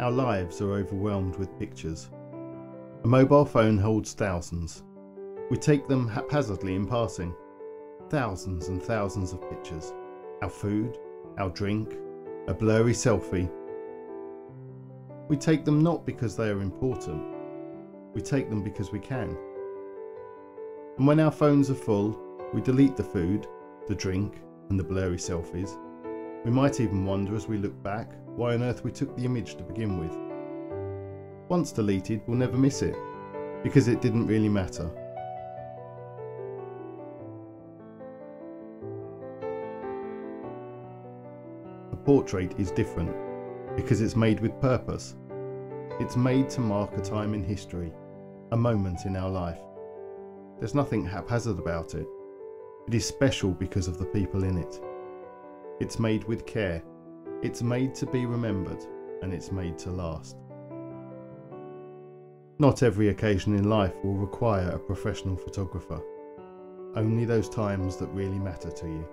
Our lives are overwhelmed with pictures. A mobile phone holds thousands. We take them haphazardly in passing. Thousands and thousands of pictures. Our food, our drink, a blurry selfie. We take them not because they are important. We take them because we can. And when our phones are full, we delete the food, the drink, and the blurry selfies. We might even wonder as we look back why on earth we took the image to begin with. Once deleted, we'll never miss it, because it didn't really matter. A portrait is different, because it's made with purpose. It's made to mark a time in history, a moment in our life. There's nothing haphazard about it. It is special because of the people in it. It's made with care. It's made to be remembered and it's made to last. Not every occasion in life will require a professional photographer. Only those times that really matter to you.